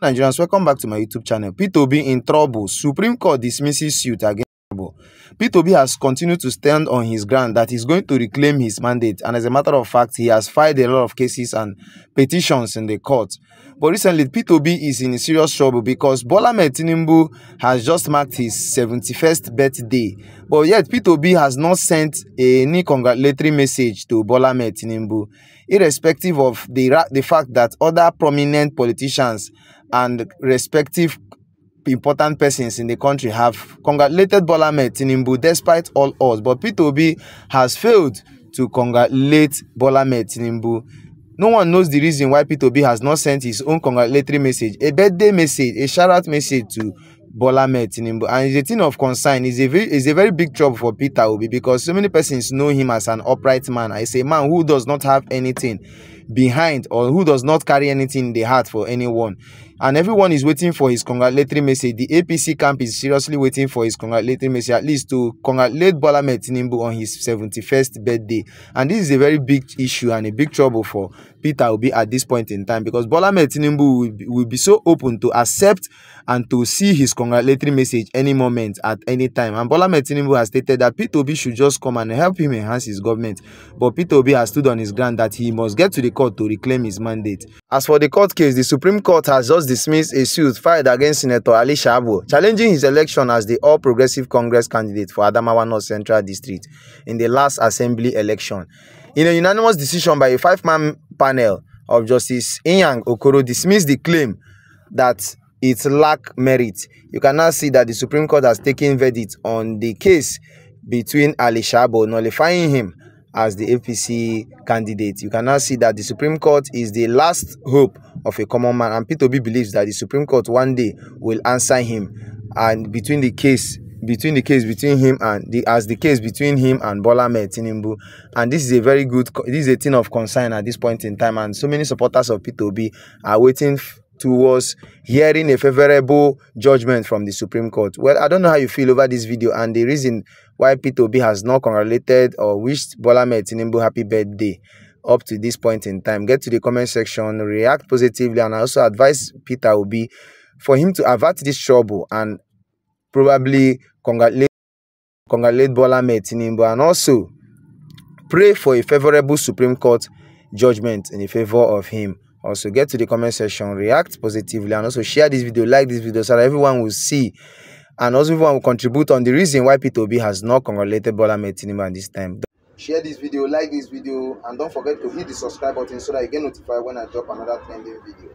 Nigerians, welcome back to my YouTube channel. Peter Obi in trouble. Supreme Court dismisses suit against Tinubu. Peter Obi has continued to stand on his ground that he's going to reclaim his mandate, and as a matter of fact, he has filed a lot of cases and petitions in the court. But recently, Peter Obi is in serious trouble because Bola Tinubu has just marked his 71st birthday. But yet, Peter Obi has not sent any congratulatory message to Bola Tinubu, irrespective of the, the fact that other prominent politicians and respective important persons in the country have congratulated Bola Tinubu despite all odds. But Peter Obi has failed to congratulate Bola Tinubu. No one knows the reason why Peter Obi has not sent his own congratulatory message, a birthday message, a shout out message to Bola Tinubu. And it's a thing of concern. It's a very, it's a very big trouble for Peter Obi because so many persons know him as an upright man. I say man who does not have anything behind or who does not carry anything in the heart for anyone. And everyone is waiting for his congratulatory message. The APC camp is seriously waiting for his congratulatory message, at least to congratulate Bola Tinubu on his 71st birthday. And this is a very big issue and a big trouble for Peter Obi at this point in time because Bola Tinubu will be, will be so open to accept and to see his congratulatory message any moment at any time. And Bola Tinubu has stated that Peter Obi should just come and help him enhance his government. But Peter Obi has stood on his ground that he must get to the court to reclaim his mandate. As for the court case, the Supreme Court has just dismissed a suit filed against Senator Elisha Abbo, challenging his election as the All Progressive Congress candidate for Adamawa North Central District in the last assembly election. In a unanimous decision by a five-man panel of Justice Inyang Okoro dismissed the claim that it lacked merit. You can now see that the Supreme Court has taken verdict on the case between Elisha Abbo, nullifying him as the APC candidate. You can now see that the Supreme Court is the last hope of a common man, and Peter Obi believes that the Supreme Court one day will answer him. And between the case, between the case between him and the as the case between him and Bola Tinubu, and this is a very good, this is a thing of concern at this point in time, and so many supporters of Peter Obi are waiting towards hearing a favorable judgment from the Supreme Court. Well, I don't know how you feel over this video and the reason why Peter Obi has not congratulated or wished Bola Tinubu happy birthday up to this point in time. Get to the comment section, react positively, and I also advise Peter Obi for him to avert this trouble and probably congratulate, congratulate Bola Tinubu and also pray for a favorable Supreme Court judgment in favor of him also get to the comment section react positively and also share this video like this video so that everyone will see. And also everyone will contribute on the reason why p2b has not congratulated bola at this time. Share this video like this video and don't forget to hit the subscribe button so that you get notified when i drop another trending video